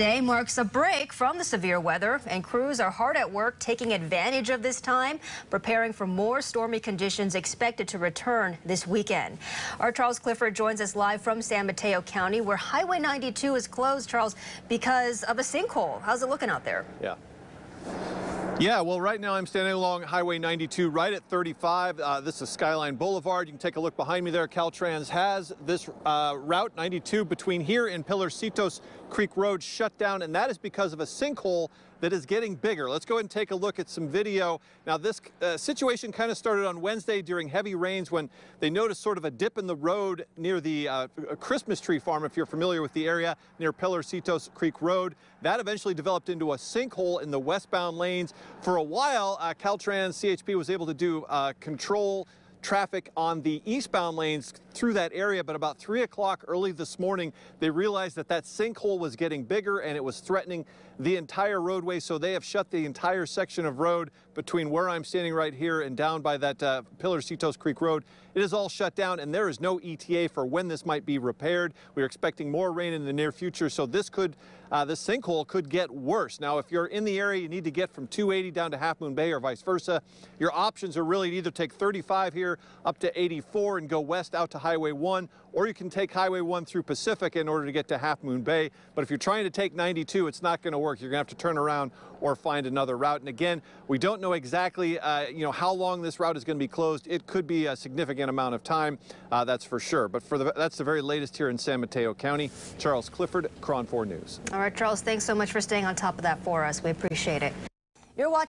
Today marks a break from the severe weather, and crews are hard at work taking advantage of this time, preparing for more stormy conditions expected to return this weekend. Our Charles Clifford joins us live from San Mateo County, where Highway 92 is closed, Charles, because of a sinkhole. How's it looking out there? Yeah. Yeah, well, right now I'm standing along Highway 92 right at 35. Uh, this is Skyline Boulevard. You can take a look behind me there. Caltrans has this uh, Route 92 between here and Pilarcitos Creek Road shut down, and that is because of a sinkhole that is getting bigger. Let's go ahead and take a look at some video. Now, this uh, situation kind of started on Wednesday during heavy rains when they noticed sort of a dip in the road near the uh, Christmas tree farm, if you're familiar with the area, near Pilarcitos Creek Road. That eventually developed into a sinkhole in the westbound lanes. For a while, uh, Caltrans CHP was able to do uh, control traffic on the eastbound lanes through that area, but about 3 o'clock early this morning, they realized that that sinkhole was getting bigger and it was threatening the entire roadway, so they have shut the entire section of road between where I'm standing right here and down by that uh, Pilarcitos Creek Road. It is all shut down, and there is no ETA for when this might be repaired. We're expecting more rain in the near future, so this could, uh, this sinkhole could get worse. Now, if you're in the area, you need to get from 280 down to Half Moon Bay or vice versa. Your options are really either take 35 here up to 84 and go west out to Highway 1, or you can take Highway 1 through Pacifica in order to get to Half Moon Bay. But if you're trying to take 92, it's not going to work. You're going to have to turn around or find another route. And again, we don't know exactly, uh, you know, how long this route is going to be closed. It could be a significant amount of time, uh, that's for sure. But for the, that's the very latest here in San Mateo County. Charles Clifford, KRON 4 News. All right, Charles, thanks so much for staying on top of that for us. We appreciate it. You're watching